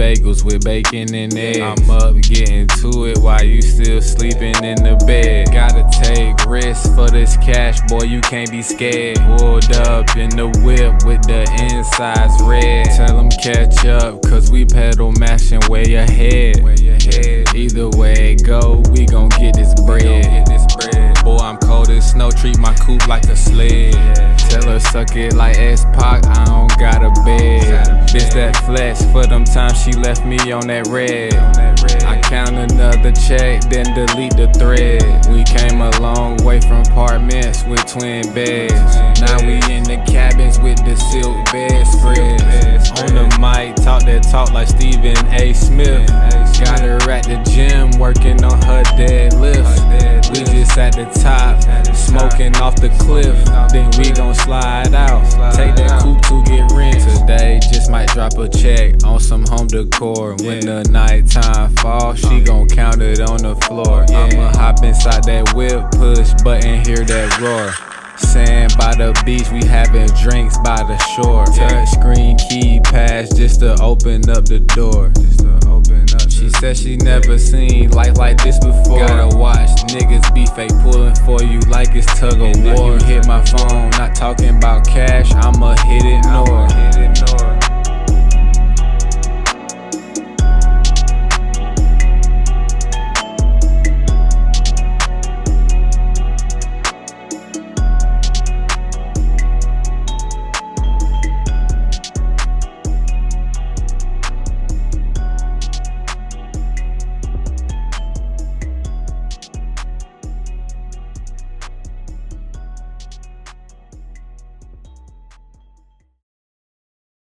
bagels with bacon and eggs. I'm up getting to it while you still sleeping in the bed. Gotta take risks for this cash, boy, you can't be scared. Pulled up in the whip with the insides red. Tell them catch up, cause we pedal mashing way ahead. Either way it go, we gon' get this bread. Boy, I'm cold as snow, treat my coupe like a sled. Tell her suck it like S-Pac, I don't got a bed. Bitch that flex for them times she left me on that red. I count another check, then delete the thread. We came a long way from apartments with twin beds. Now we in the cabins with the silk bedspreads. On the mic, talk that talk like Stephen A. Smith. Got her at the gym working on her deadlifts. We just at the top, smoking off the cliff. Then we gon' slide out. Take that coupe to get rent. Today just might drop a check on some home decor. When the nighttime fall, she uh-huh. gon' count it on the floor. Uh-huh. I'ma hop inside that whip, push button, hear that roar. Sand by the beach, we having drinks by the shore. Touch screen keypads just to open up the door. She said she never seen life like this before. Gotta watch niggas be fake pulling for you like it's tug of war. You hit my phone, not talking about cash, I'ma hit it north.